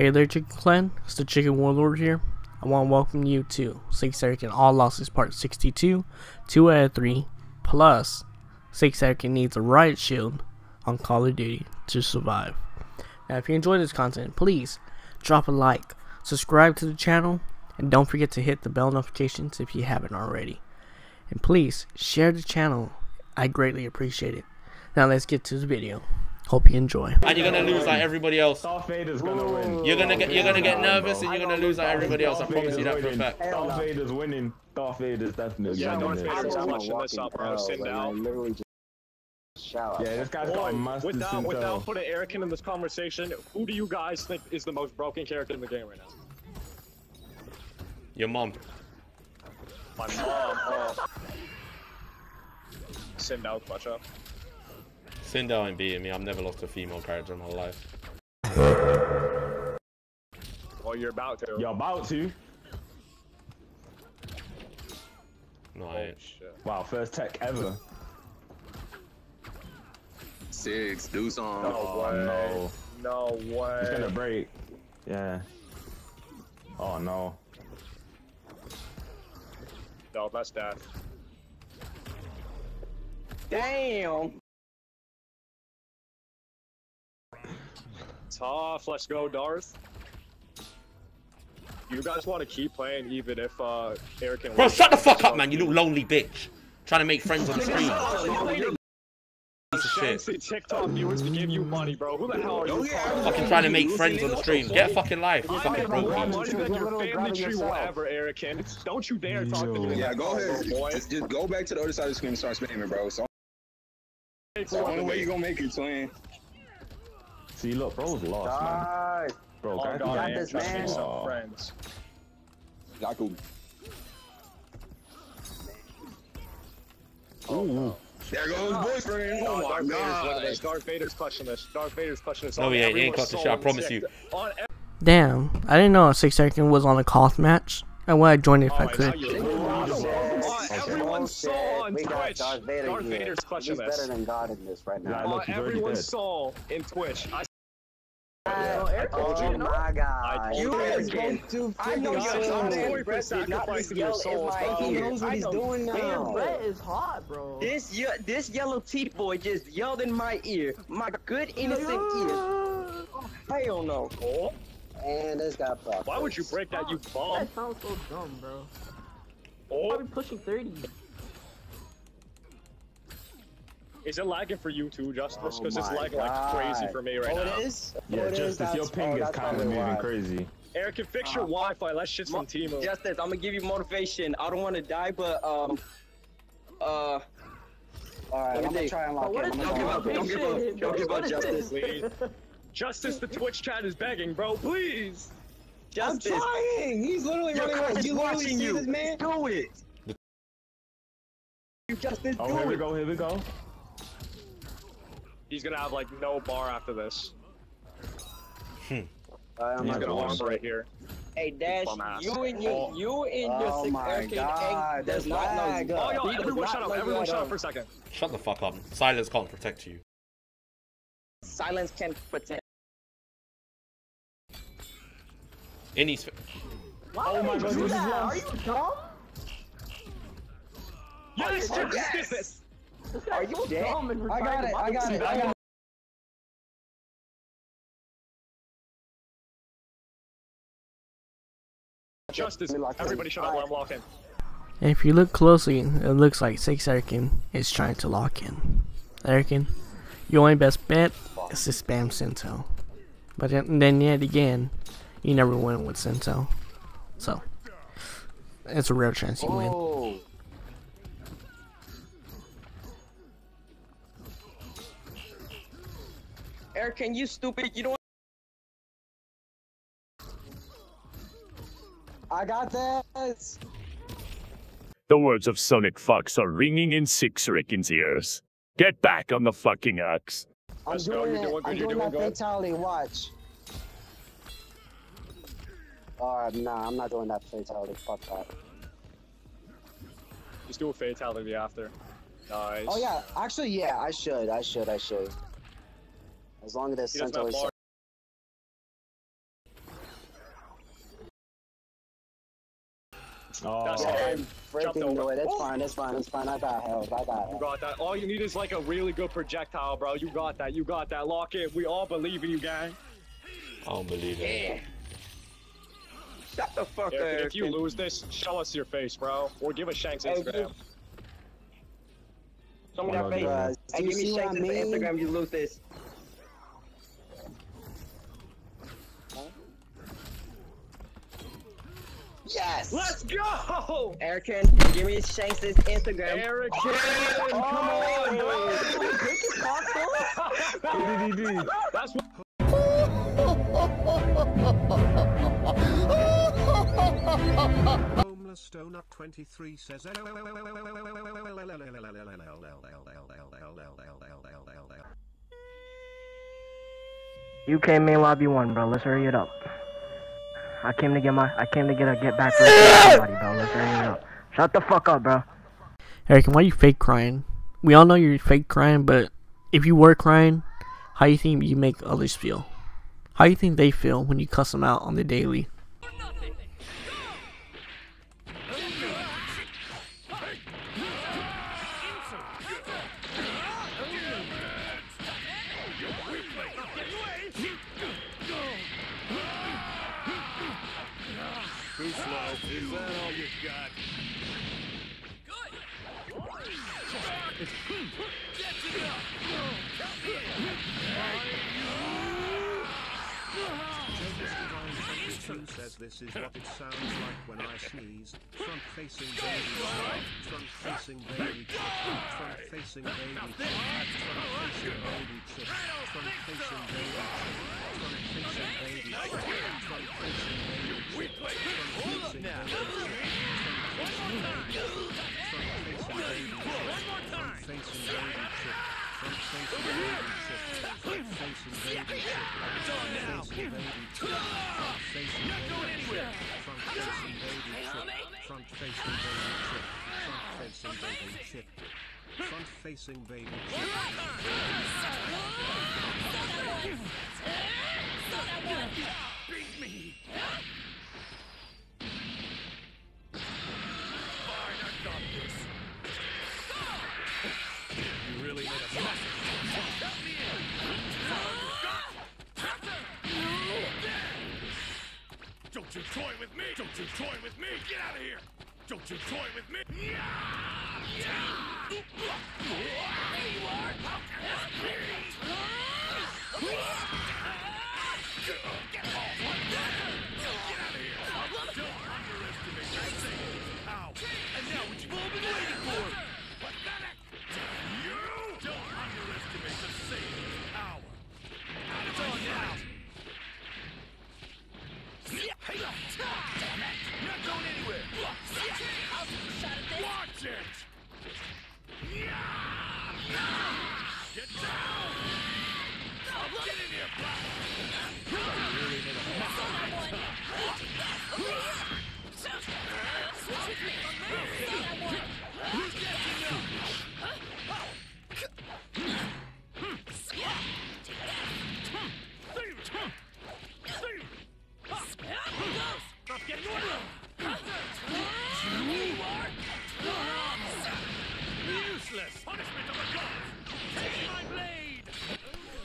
Hey there, Chicken Clan. It's the Chicken Warlord here. I want to welcome you to Six Arakin All Losses Part 62, 2 out of 3, plus Six Eric needs a riot shield on Call of Duty to survive. Now, if you enjoy this content, please drop a like, subscribe to the channel, and don't forget to hit the bell notifications if you haven't already. And please share the channel. I greatly appreciate it. Now let's get to the video. Hope you enjoy. and you're gonna lose like everybody else. Darth Vader's gonna win. You're gonna get you're gonna get nervous and you're gonna lose like everybody else. I promise you that for a fact. Darth Vader's winning. Darth Vader's definitely Yeah, winning. Darth this. Vader's clutching this up, bro. Sit down. shout. Yeah, this guy's got a master without, uh, without putting Erican in this conversation, who do you guys think is the most broken character in the game right now? Your mom. My mom. Oh. Sindel clutch up. Sindel ain't beating me. I've never lost a female character in my life. Well, you're about to. You're about to. No, I Oh, ain't. shit. Wow, first tech ever. Six, do some. No Oh way. no. No way. It's gonna break. Yeah. Oh no. No, that's death. Damn. Tough. Let's go, Darth. You guys want to keep playing even if uh, Arakin Bro, shut the fuck up, man. You little lonely bitch. Trying to make friends on the stream. Piece of shit. Fancy TikTok viewers to give you money, bro. Who the hell are you? Fucking trying to make friends on the stream. Get a fucking life. You fucking make more broken. money than your family tree will yourself. Don't you dare talk to me. Yeah, go ahead. bro. Just, just go back to the other side of the screen and start spamming, bro. So it's the only way you gonna make it, twin. See, look, bro's lost, man. Bro, Oh guys, god, I got this, trying to make man. some Oh. friends. Yaku. Ooh. There goes boyfriend. Oh, Oh my Vader's god. this. Darth Vader's clutching this. Darth Vader's clutching this. No, on he ain't. He ain't everyone's clutching shit, I promise and you. On Damn, I didn't know Six Eric was on a Koth match. I would have joined if oh I Oh, now could. you lose. Oh, Bullshit. On everyone's soul on We got Twitch. Darth Vader Darth here. Vader's clutching He's this. better than God in this right Yeah, now. look, On he's already everyone's dead. Soul in Twitch. I Oh, oh my God. You Eric, is go too I know freaking you're soon. so Boy, for sacrificing your souls, bro. He knows what he's doing now. Brett is hot, bro. This ye- this yellow teeth boy just yelled in my ear, my good innocent ear. Hell no. Oh, And this guy fucked. why would you break that, you bum? That sounds so dumb, bro. Oh, I'll be pushing 30. Is it lagging for you too, Justice? Oh Because it's my lagging like crazy for me right oh, now. it is? Yeah, oh, it is? Justice, your ping oh, is kind of probably moving crazy. Eric, can fix your Wi-Fi. Let's shit some team. Justice, I'm gonna give you motivation. I don't want to die, but um, uh, Alright, I'm gonna try and lock But what in. I'm gonna Don't give try up, and don't give up, don't give up, Justice. Please. Justice, the Twitch chat is begging, bro. Please. Justice, I'm trying. He's literally your running away. is You literally watching see you. this man. Do it. You Justice, Oh, here do we go, here we go. He's gonna have like no bar after this. Alright, I'm He's not gonna gonna arm right here. Hey Dash, you and your oh. you and your Oh six my arcade God, egg does there's not know lag. you. Oh, yo, He everyone shut up. Everyone shut up for a second. Shut the fuck up. Silence can't protect you. Silence can't protect. Any sp- Why Oh my God, do this is that? Are lost. you dumb? Yes, Oh, Justice. This guy's so dumb and retarded. I got it, I got it, I got it. Justice. Let me in. Everybody shut up. Let him walk in. If you look closely, it looks like Six Arakin is trying to lock in. Arakin, your only best bet is to spam Sinto. But then, then yet again, you never win with Sinto. So, it's a real chance you win. Oh. Eric, can you stupid? You don't. I got this. The words of SonicFox are ringing in Six Rickin's ears. Get back on the fucking axe. I'm Let's go, doing you're it. doing good, I'm you're doing doing that good. fatality. Watch. Alright, nah, I'm not doing that fatality. Fuck that. Just do a fatality after. Nice. Oh yeah, actually yeah, I should, I should, I should. As long as it's centrally shot. Oh, that's yeah, freaking no, that's oh. fine, that's fine, that's fine. I got help, I got help. You got that. All you need is like a really good projectile, bro. You got that, you got that. Lock it. We all believe in you, gang. I don't believe it. Shut the fuck up. If you lose this, show us your face, bro. Or give us Shank's Instagram. Hey, Show me that face. Hey, give me Shank's I mean? Instagram, you lose this. Yes. Let's go! Arakin, give me Shanks' Instagram. Eric, Oh, come on, bro. DDD. That's what. Homeless Donut 23 says You came in lobby one, bro. Let's hurry it up. I came to get my. I came to get a get back for somebody, bro. Let's hurry it up. Shut the fuck up, bro. Eric, why you fake crying? We all know you're fake crying, but if you were crying, how you think you make others feel? How you think they feel when you cuss them out on the daily? That's enough! Says this is what it sounds like when I sneeze. Front facing baby front facing baby chip, front facing baby chip, front facing baby chip, front facing baby chip, front facing baby chip, front facing baby chip, front facing baby chip. Facing baby. Front facing baby toy with me! Don't you toy with me! Get out of here! Don't you toy with me! And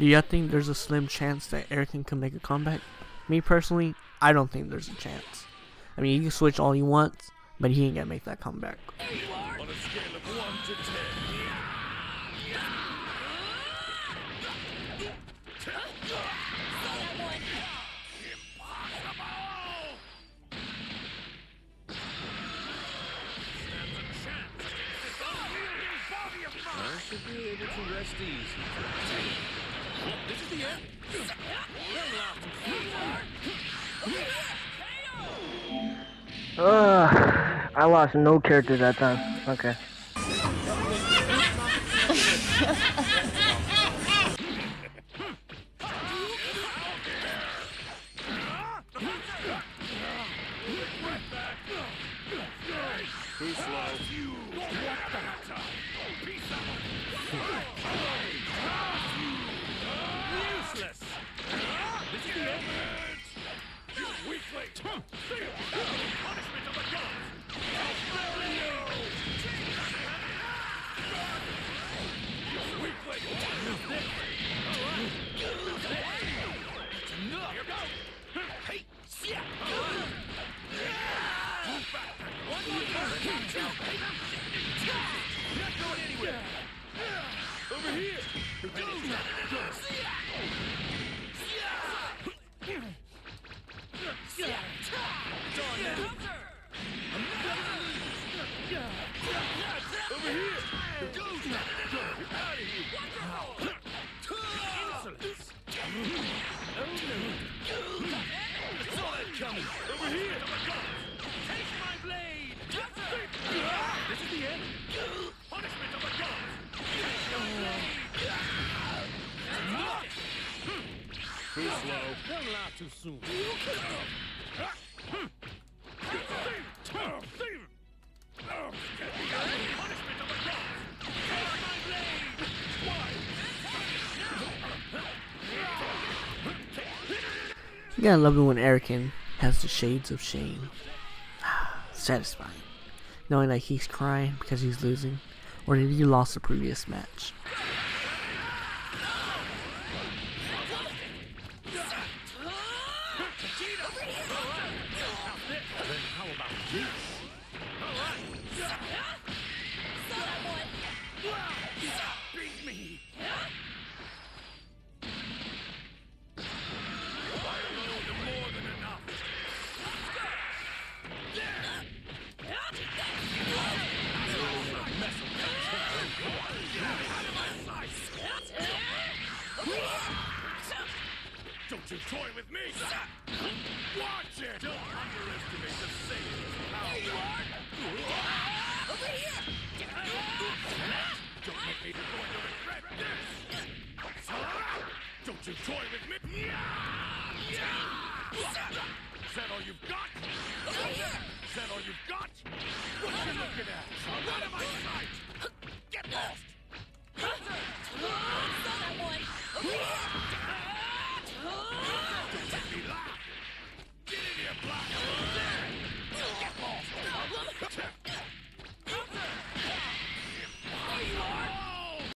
Do you think there's a slim chance that Eric can make a comeback? Me personally, I don't think there's a chance. I mean, he can switch all he wants, but he ain't gonna make that comeback. On a scale of 1 to 10. Impossible! Stands a chance against this unyielding body of mine! I should be able to rest easy. This is the end. Ugh, I lost no character that time. Okay. You gotta love it when Arakin has the shades of shame. Satisfying. Knowing that he's crying because he's losing, or that he lost the previous match. Watch it! Don't underestimate the Saiyans' power! Don't make me you're going to regret this! Don't you toy with me! Is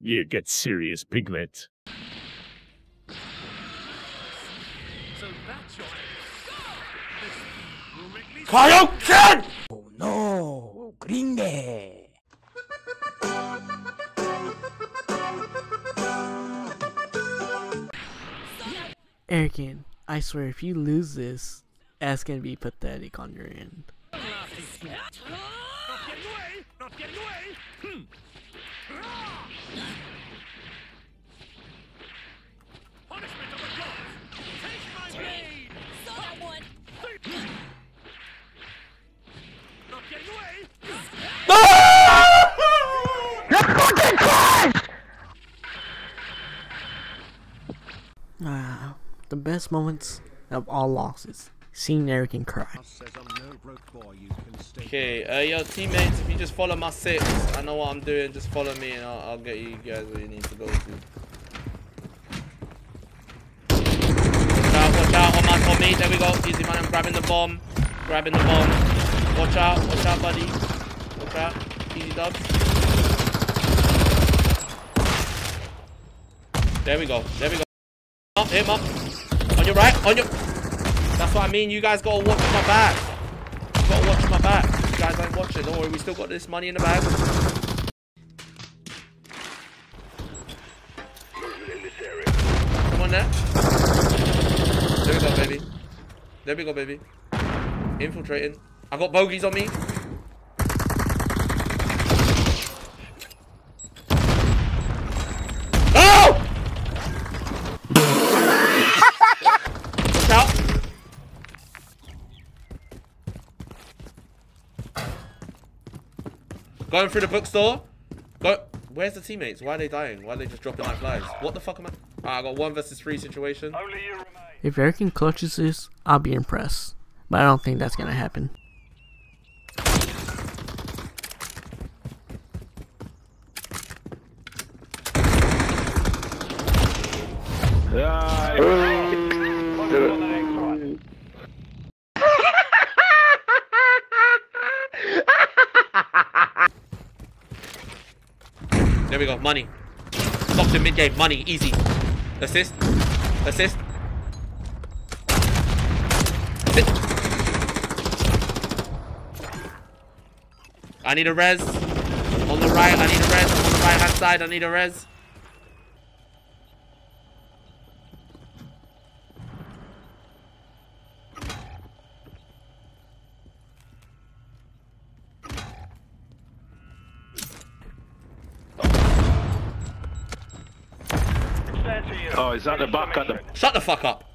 You get serious, Piglet. So that's your This will make me Kaioken! Oh no, Gringe! Arakin, I swear if you lose this, that's gonna be pathetic on your end. Not getting away! Not getting away! Hmm. Punishment of the gods! Take my blade! Saw that one. Not getting away! Ah, the best moments of all losses. Seeing Arakin cry. Okay, uh, yo, teammates, if you just follow my six, I know what I'm doing. Just follow me, and I'll, I'll get you guys where you need to go to. Watch out, watch out on my me. There we go. Easy man, I'm grabbing the bomb. Grabbing the bomb. Watch out, watch out, buddy. Watch out. Easy dubs. There we go. There we go. Up, him up. On your right, on your. That's what I mean. You guys gotta watch my back. You gotta watch my back. You guys ain't watching. Don't worry, we still got this money in the bag. Come on there. There we go, baby. There we go, baby. Infiltrating. I got bogeys on me. Oh! Watch out. Going through the bookstore. Go. Where's the teammates? Why are they dying? Why are they just dropping like flies? What the fuck am I? Ah, I got one versus three situation. If Arakin clutches this, I'll be impressed. But I don't think that's gonna happen. There we go. Money. Locked in mid game. Money. Easy. Assist. Assist. I need a res. On the right, I need a res. On the right hand side, I need a res. Oh, is that the back at the... Shut the fuck up.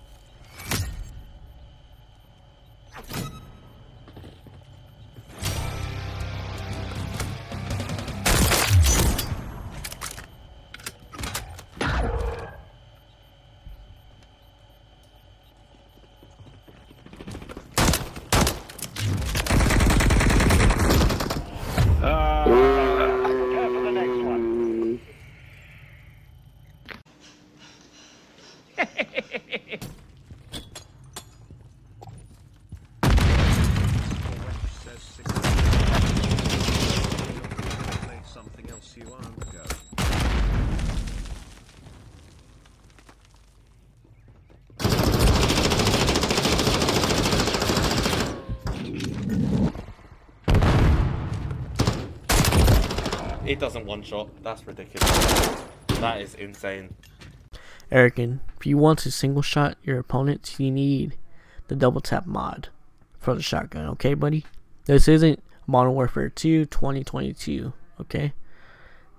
It doesn't one shot. That's ridiculous. That is insane. Arakin, if you want to single shot your opponent, you need the double tap mod for the shotgun, okay, buddy? This isn't Modern Warfare 2 2022, okay?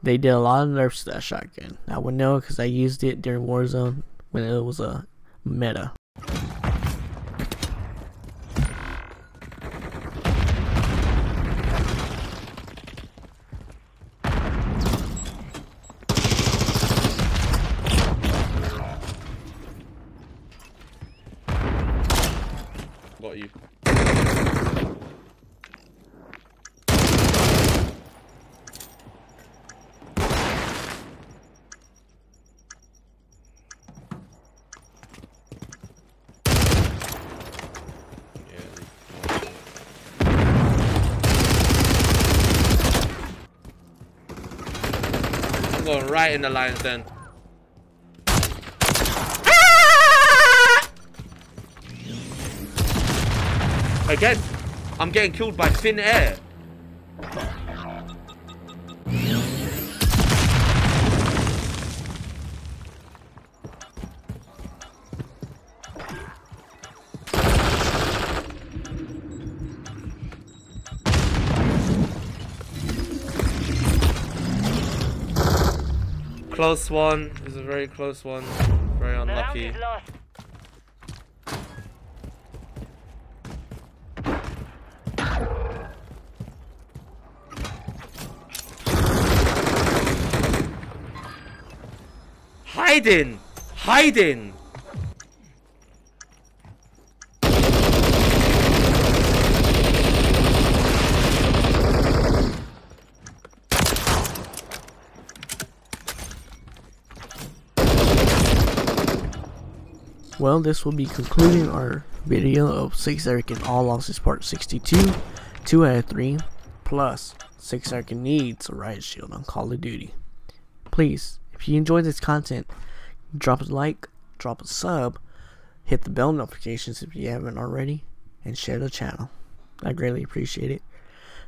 They did a lot of nerfs to that shotgun. I would know because I used it during Warzone when it was a meta. Got you. I'm right in the lion's den. Ah! Again, I'm getting killed by thin air. Close one. This is a very close one. Very unlucky. Hiding! Hiding! Well, this will be concluding our video of 6 Arakin All Losses Part 62, 2 out of 3, plus 6 Arakin needs a riot shield on Call of Duty. Please, if you enjoyed this content, drop a like, drop a sub, hit the bell notifications if you haven't already, and share the channel. I greatly appreciate it.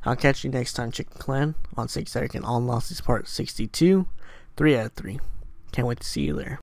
I'll catch you next time, Chicken Clan, on 6 Arakin All Losses Part 62, 3 out of 3. Can't wait to see you there.